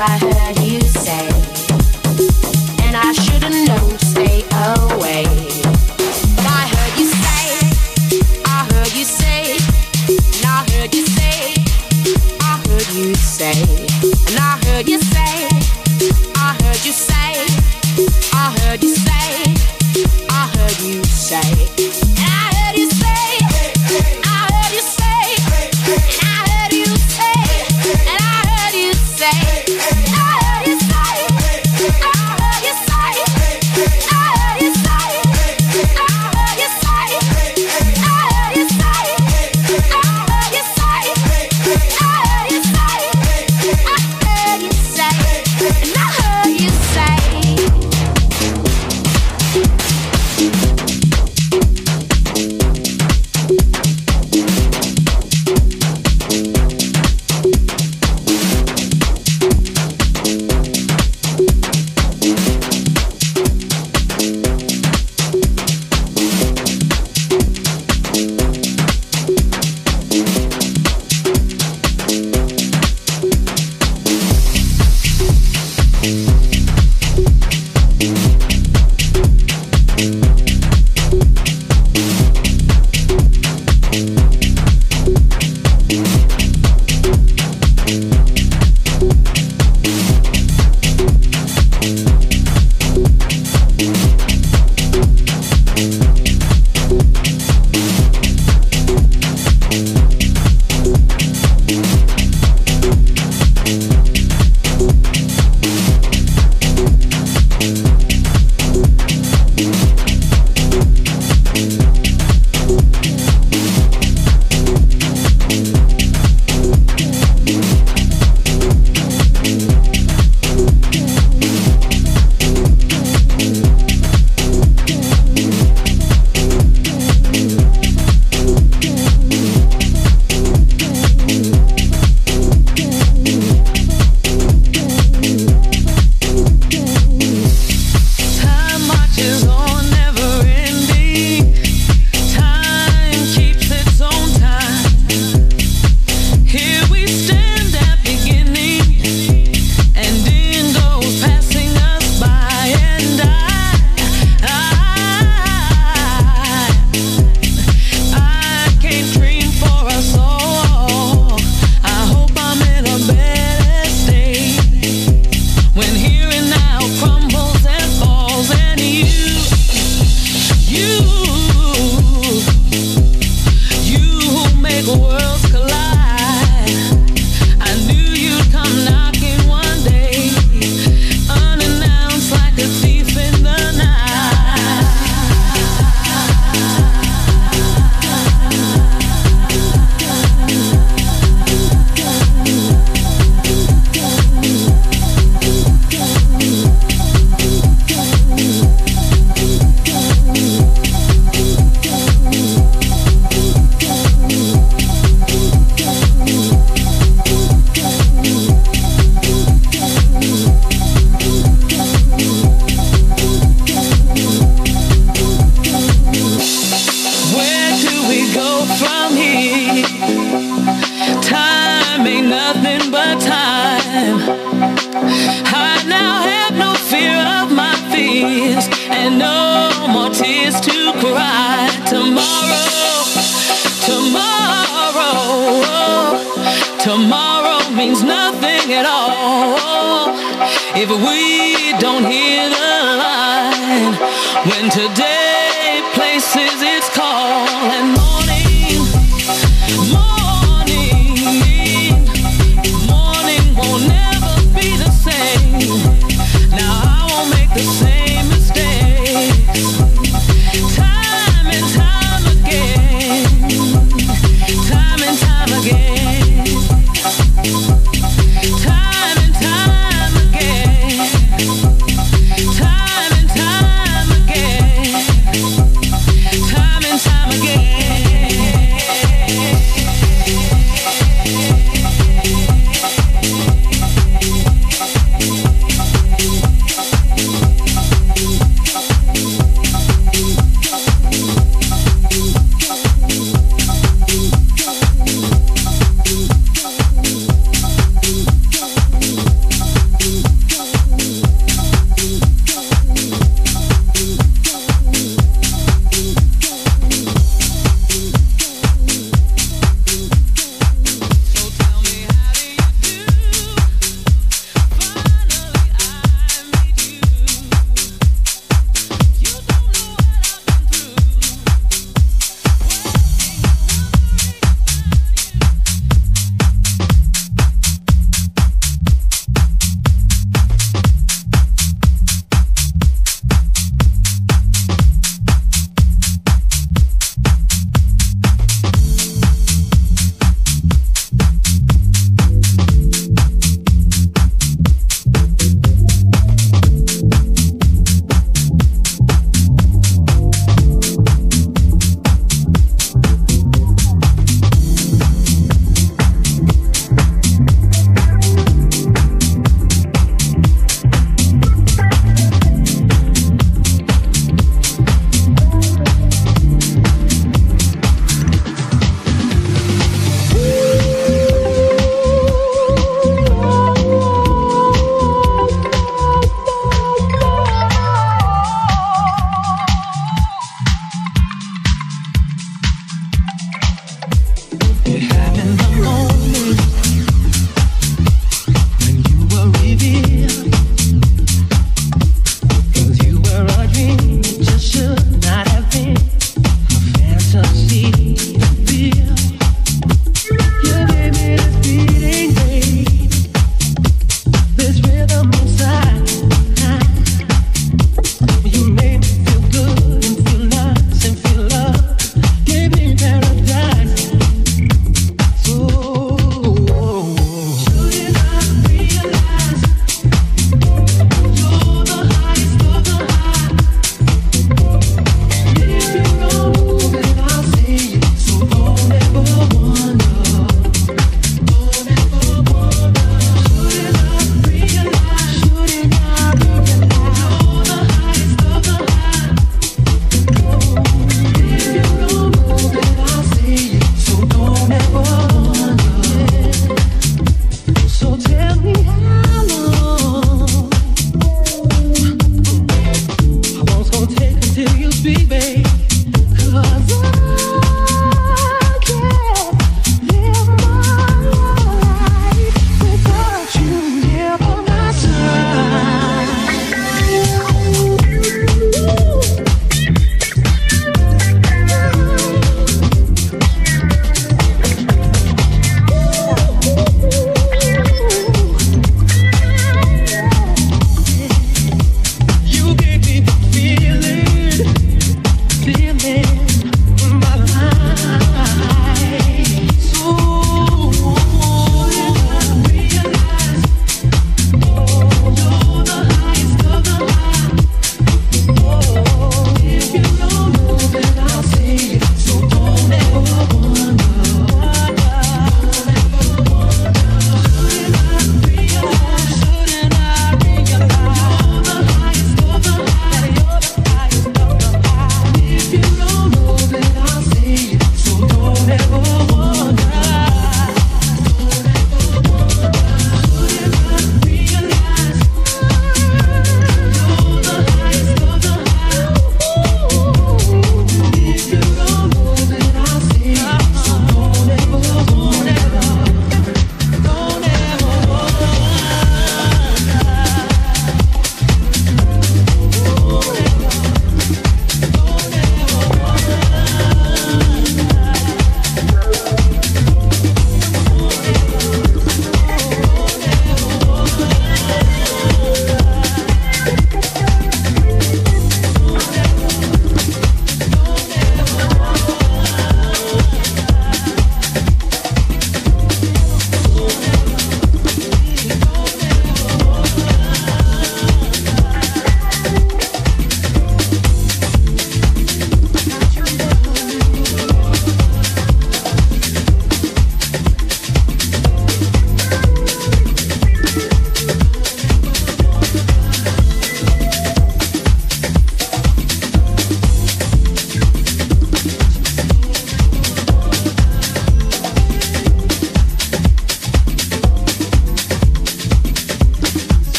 I had